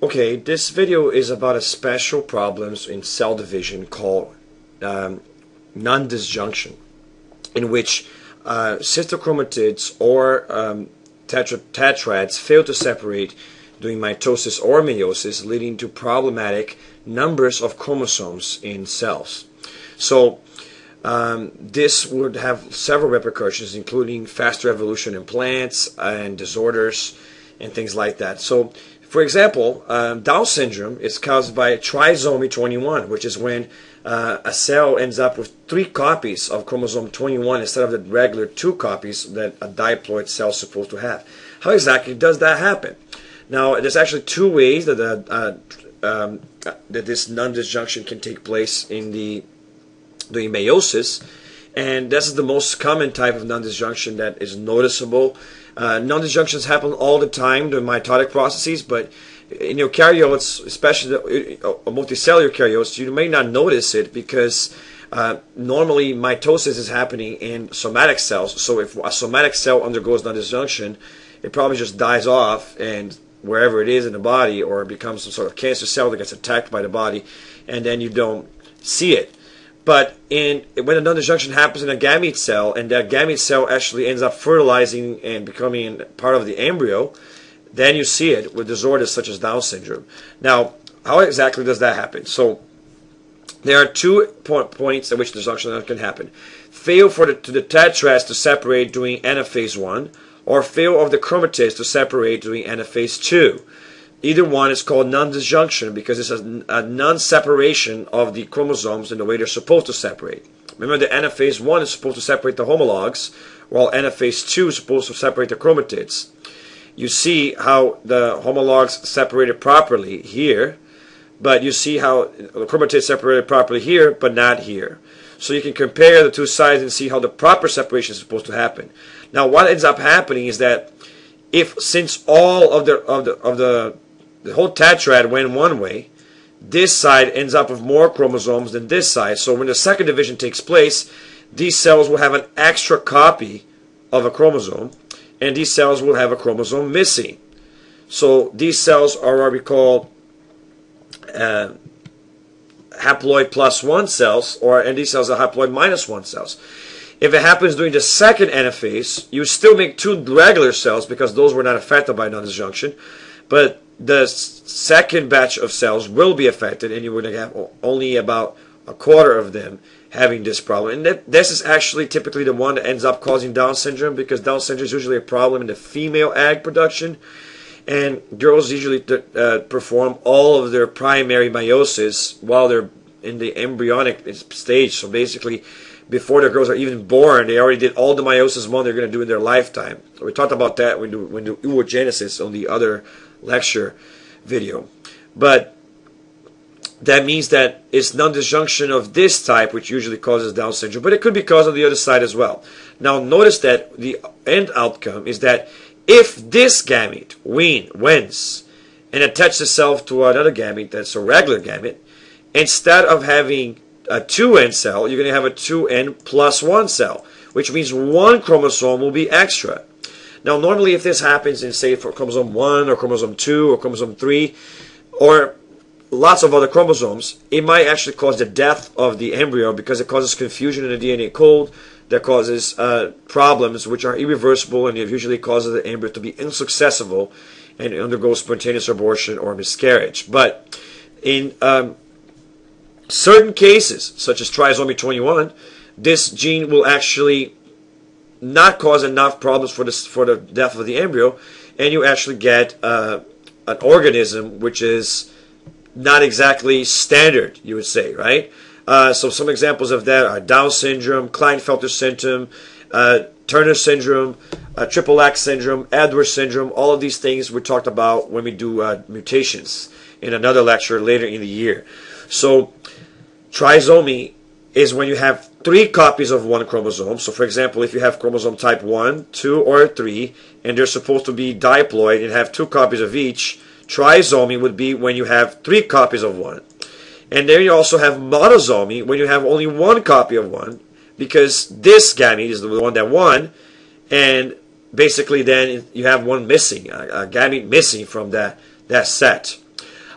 Okay, this video is about a special problems in cell division called um, non-disjunction, in which uh, sister chromatids or um, tetra tetrads fail to separate during mitosis or meiosis, leading to problematic numbers of chromosomes in cells. So um, this would have several repercussions, including faster evolution in plants and disorders and things like that. So for example, um, Down syndrome is caused by trisomy 21, which is when uh, a cell ends up with three copies of chromosome 21 instead of the regular two copies that a diploid cell is supposed to have. How exactly does that happen? Now, there's actually two ways that, uh, um, that this non-disjunction can take place in the, the meiosis, and this is the most common type of non-disjunction that is noticeable uh, non-disjunctions happen all the time during mitotic processes, but in eukaryotes, especially the, uh, multicellular eukaryotes, you may not notice it because uh, normally mitosis is happening in somatic cells. So if a somatic cell undergoes non-disjunction, it probably just dies off and wherever it is in the body or becomes some sort of cancer cell that gets attacked by the body and then you don't see it. But in when a non-disjunction happens in a gamete cell, and that gamete cell actually ends up fertilizing and becoming part of the embryo, then you see it with disorders such as Down syndrome. Now, how exactly does that happen? So, there are two points at which disjunction can happen. Fail for the, to the tetrads to separate during anaphase 1, or fail of the chromatids to separate during anaphase 2. Either one is called non-disjunction because it's a, a non-separation of the chromosomes in the way they're supposed to separate. Remember, the anaphase 1 is supposed to separate the homologs, while anaphase 2 is supposed to separate the chromatids. You see how the homologs separated properly here, but you see how the chromatids separated properly here, but not here. So you can compare the two sides and see how the proper separation is supposed to happen. Now, what ends up happening is that if since all of the of the of the the whole tetrad went one way, this side ends up with more chromosomes than this side. So when the second division takes place, these cells will have an extra copy of a chromosome, and these cells will have a chromosome missing. So these cells are what we call uh, haploid plus one cells, or and these cells are haploid minus one cells. If it happens during the second anaphase, you still make two regular cells because those were not affected by non-disjunction, but the second batch of cells will be affected, and you would have only about a quarter of them having this problem. And that, this is actually typically the one that ends up causing Down syndrome because Down syndrome is usually a problem in the female egg production. And girls usually uh, perform all of their primary meiosis while they're in the embryonic stage. So basically, before the girls are even born, they already did all the meiosis one they're going to do in their lifetime. We talked about that when we do oogenesis on the other lecture video. But that means that it's non-disjunction of this type, which usually causes Down syndrome, but it could be caused on the other side as well. Now, notice that the end outcome is that if this gamete win, wins and attaches itself to another gamete that's a regular gamete, instead of having a 2N cell, you're going to have a 2N plus 1 cell, which means one chromosome will be extra. Now, normally, if this happens in, say, for chromosome 1 or chromosome 2 or chromosome 3, or lots of other chromosomes, it might actually cause the death of the embryo because it causes confusion in the DNA code that causes uh, problems which are irreversible and usually causes the embryo to be insuccessful and undergo spontaneous abortion or miscarriage. But in um, certain cases, such as trisomy 21, this gene will actually not cause enough problems for the, for the death of the embryo, and you actually get uh, an organism which is not exactly standard, you would say, right? Uh, so some examples of that are Down syndrome, Klinefelter syndrome, uh, Turner syndrome, uh, triple X syndrome, Edwards syndrome. All of these things we talked about when we do uh, mutations in another lecture later in the year. So trisomy is when you have three copies of one chromosome. So, for example, if you have chromosome type 1, 2, or 3, and they're supposed to be diploid and have two copies of each, trisomy would be when you have three copies of one. And then you also have monosomy when you have only one copy of one, because this gamete is the one that won, and basically then you have one missing, a, a gamete missing from that, that set.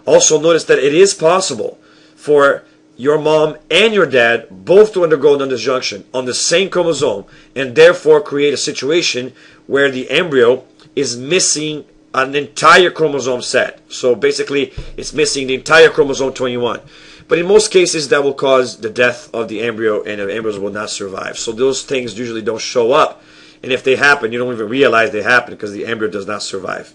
Also, notice that it is possible for your mom and your dad both to undergo non-disjunction on the same chromosome and therefore create a situation where the embryo is missing an entire chromosome set. So basically, it's missing the entire chromosome 21. But in most cases, that will cause the death of the embryo and the embryos will not survive. So those things usually don't show up. And if they happen, you don't even realize they happen because the embryo does not survive.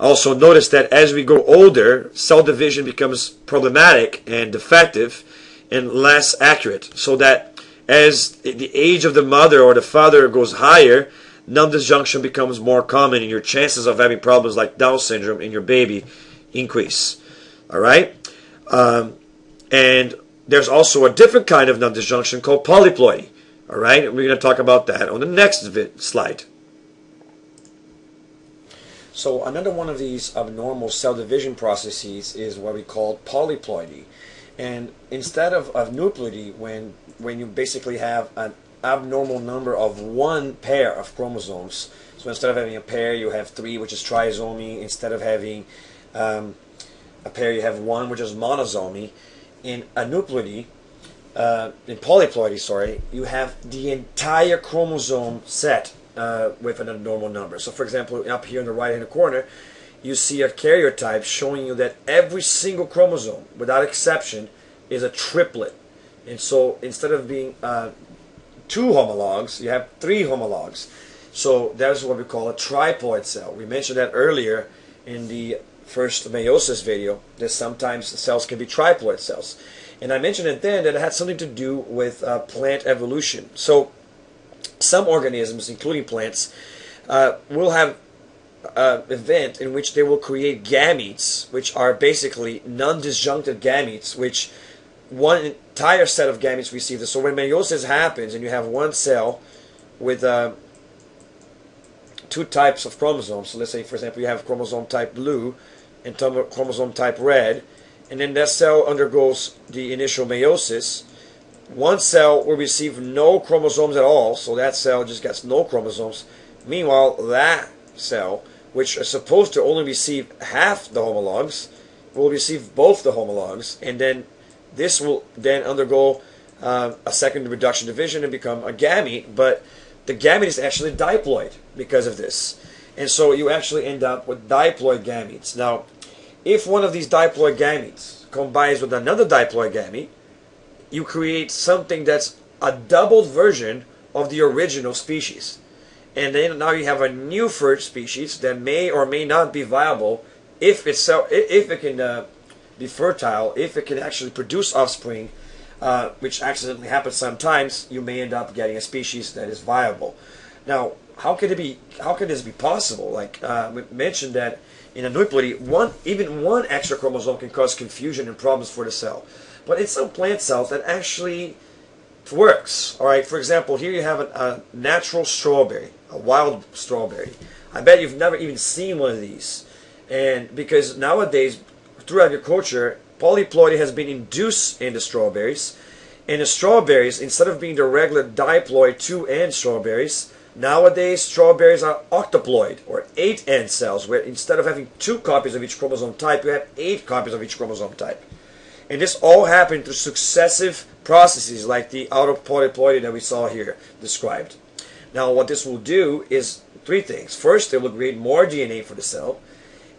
Also, notice that as we grow older, cell division becomes problematic and defective and less accurate. So that as the age of the mother or the father goes higher, non-disjunction becomes more common and your chances of having problems like Down syndrome in your baby increase. All right? Um, and there's also a different kind of non-disjunction called polyploidy. All right? We're going to talk about that on the next slide. So another one of these abnormal cell division processes is what we call polyploidy. And instead of, of when, when you basically have an abnormal number of one pair of chromosomes, so instead of having a pair, you have three, which is trisomy. Instead of having um, a pair, you have one, which is monosomy. In aneuploidy, uh, in polyploidy, sorry, you have the entire chromosome set uh, with an abnormal number. So for example, up here in the right hand corner, you see a karyotype showing you that every single chromosome, without exception, is a triplet. And so instead of being uh, two homologs, you have three homologs. So that's what we call a triploid cell. We mentioned that earlier in the first meiosis video, that sometimes cells can be triploid cells. And I mentioned it then that it had something to do with uh, plant evolution. So some organisms, including plants, uh, will have an event in which they will create gametes, which are basically non-disjunctive gametes, which one entire set of gametes receive this. So when meiosis happens and you have one cell with uh, two types of chromosomes, so let's say, for example, you have chromosome type blue and chromosome type red, and then that cell undergoes the initial meiosis, one cell will receive no chromosomes at all, so that cell just gets no chromosomes. Meanwhile, that cell, which is supposed to only receive half the homologs, will receive both the homologs, and then this will then undergo uh, a second reduction division and become a gamete, but the gamete is actually diploid because of this. And so you actually end up with diploid gametes. Now, if one of these diploid gametes combines with another diploid gamete, you create something that's a doubled version of the original species. And then now you have a new fruit species that may or may not be viable if it's if it can uh, be fertile, if it can actually produce offspring, uh, which accidentally happens sometimes, you may end up getting a species that is viable. Now, how can it be? How can this be possible? Like uh, we mentioned that in aneuploidy, one even one extra chromosome can cause confusion and problems for the cell. But in some plant cells that actually works. All right. For example, here you have a natural strawberry, a wild strawberry. I bet you've never even seen one of these, and because nowadays through agriculture, polyploidy has been induced in the strawberries. In the strawberries, instead of being the regular diploid two-end strawberries, nowadays strawberries are octoploid or eight-end cells, where instead of having two copies of each chromosome type, you have eight copies of each chromosome type. And this all happened through successive processes like the autopolyploidy that we saw here described. Now what this will do is three things. First, it will create more DNA for the cell.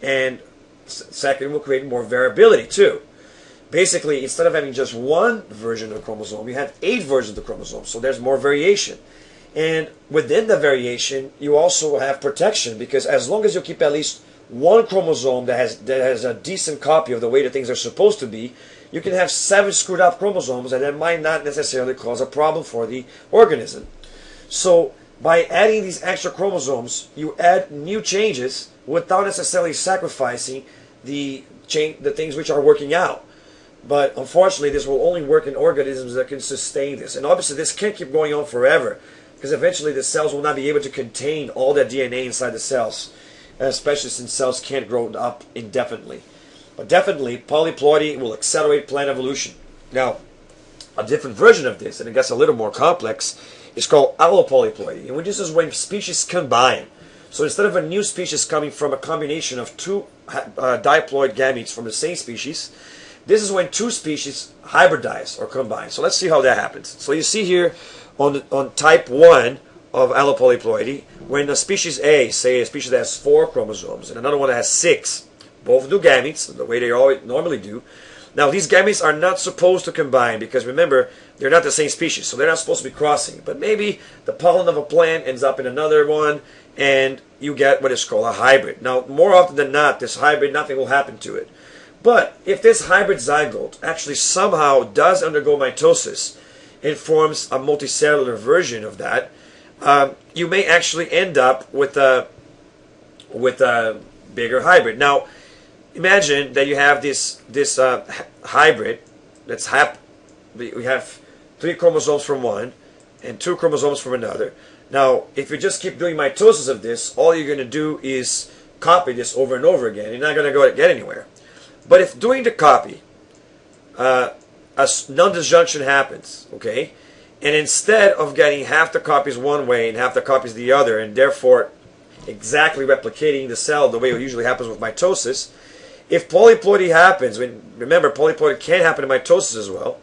And second, it will create more variability too. Basically, instead of having just one version of the chromosome, you have eight versions of the chromosome. So there's more variation. And within the variation, you also have protection because as long as you keep at least one chromosome that has that has a decent copy of the way that things are supposed to be, you can have seven screwed up chromosomes and that might not necessarily cause a problem for the organism. So by adding these extra chromosomes, you add new changes without necessarily sacrificing the the things which are working out. But unfortunately, this will only work in organisms that can sustain this. And obviously, this can't keep going on forever because eventually the cells will not be able to contain all that DNA inside the cells, especially since cells can't grow up indefinitely. But definitely, polyploidy will accelerate plant evolution. Now, a different version of this, and it gets a little more complex, is called allopolyploidy, and which is when species combine. So instead of a new species coming from a combination of two uh, diploid gametes from the same species, this is when two species hybridize or combine. So let's see how that happens. So you see here on, the, on type 1 of allopolyploidy, when a species A, say a species that has four chromosomes, and another one that has six, both do gametes, the way they always normally do. Now, these gametes are not supposed to combine because remember, they're not the same species, so they're not supposed to be crossing. But maybe the pollen of a plant ends up in another one, and you get what is called a hybrid. Now, more often than not, this hybrid, nothing will happen to it. But if this hybrid zygote actually somehow does undergo mitosis and forms a multicellular version of that, um, you may actually end up with a with a bigger hybrid. Now, imagine that you have this this uh, hybrid that's hap we have three chromosomes from one and two chromosomes from another. Now, if you just keep doing mitosis of this, all you're going to do is copy this over and over again. You're not going to go get anywhere. But if doing the copy, uh, a non-disjunction happens, okay, and instead of getting half the copies one way and half the copies the other, and therefore exactly replicating the cell the way it usually happens with mitosis, if polyploidy happens, when remember polyploidy can happen in mitosis as well.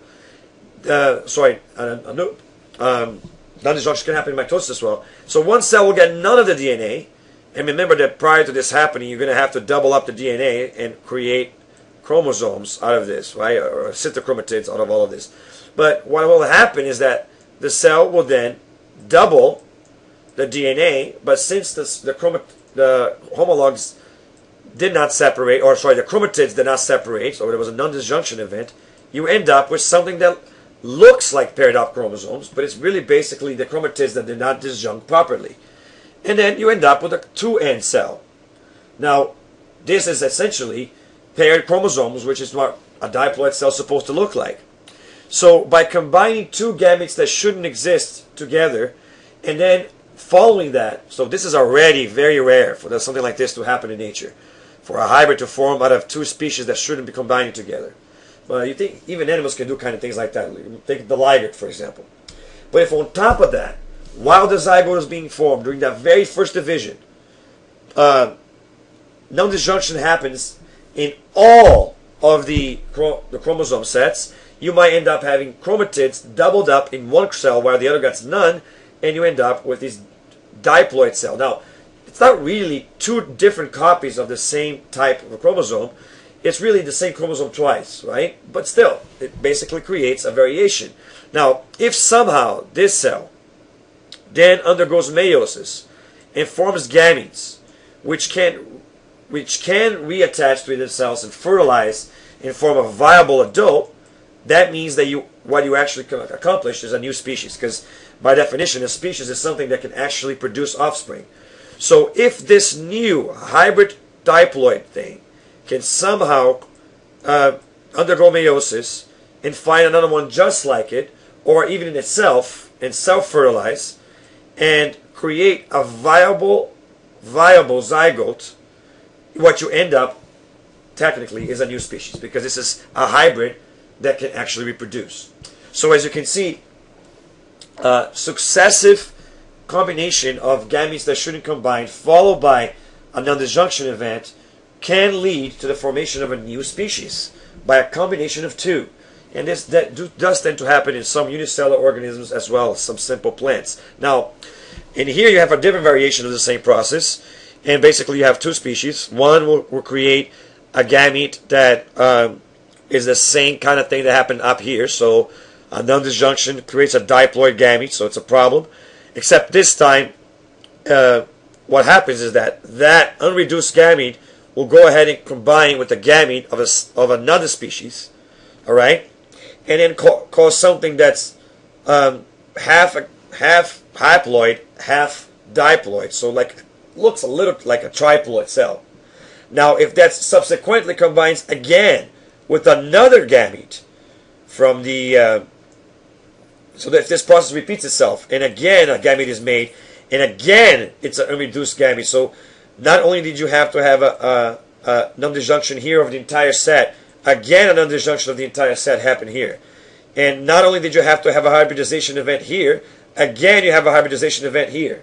Uh, sorry, uh, uh, um, non-disjunction can happen in mitosis as well. So one cell will get none of the DNA, and remember that prior to this happening, you're going to have to double up the DNA and create chromosomes out of this, right, or sister chromatids out of all of this. But what will happen is that the cell will then double the DNA, but since the the, chromat, the homologs did not separate, or sorry, the chromatids did not separate, so there was a non-disjunction event, you end up with something that looks like paired up chromosomes, but it's really basically the chromatids that did not disjunct properly. And then you end up with a two-end cell. Now, this is essentially paired chromosomes, which is what a diploid cell is supposed to look like. So by combining two gametes that shouldn't exist together, and then following that, so this is already very rare for something like this to happen in nature for a hybrid to form out of two species that shouldn't be combining together. But you think even animals can do kind of things like that. Take the liger, for example. But if on top of that, while the zygote is being formed during that very first division, uh, non-disjunction happens in all of the, the chromosome sets, you might end up having chromatids doubled up in one cell while the other gets none, and you end up with this diploid cell. Now, it's not really two different copies of the same type of chromosome. It's really the same chromosome twice, right? But still, it basically creates a variation. Now, if somehow this cell then undergoes meiosis and forms gametes, which can which can reattach to themselves and fertilize and form of a viable adult, that means that you what you actually accomplished is a new species. Because by definition, a species is something that can actually produce offspring. So if this new hybrid diploid thing can somehow uh, undergo meiosis and find another one just like it, or even in itself, and self-fertilize, and create a viable, viable zygote, what you end up, technically, is a new species, because this is a hybrid that can actually reproduce. So as you can see, uh, successive combination of gametes that shouldn't combine, followed by a non-disjunction event, can lead to the formation of a new species by a combination of two. And this that do, does tend to happen in some unicellular organisms as well as some simple plants. Now, in here you have a different variation of the same process, and basically you have two species. One will, will create a gamete that um, is the same kind of thing that happened up here. So a non-disjunction creates a diploid gamete, so it's a problem. Except this time, uh, what happens is that that unreduced gamete will go ahead and combine with the gamete of, a, of another species, all right, and then ca- cause something that's um, half a, half haploid, half diploid. So like looks a little like a triploid cell. Now, if that subsequently combines again with another gamete from the uh, so that if this process repeats itself, and again a gamete is made, and again it's an unreduced gamete. So not only did you have to have a, a, a non-disjunction here of the entire set, again a non-disjunction of the entire set happened here. And not only did you have to have a hybridization event here, again you have a hybridization event here.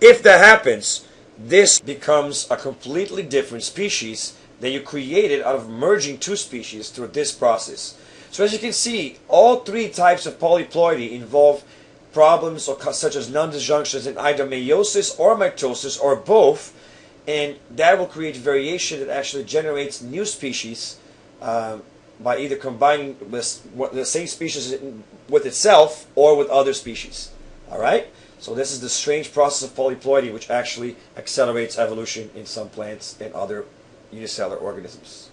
If that happens, this becomes a completely different species that you created out of merging two species through this process. So as you can see, all three types of polyploidy involve problems such as non-disjunctions in either meiosis or mitosis or both, and that will create variation that actually generates new species uh, by either combining with the same species with itself or with other species. All right. So this is the strange process of polyploidy, which actually accelerates evolution in some plants and other unicellular organisms.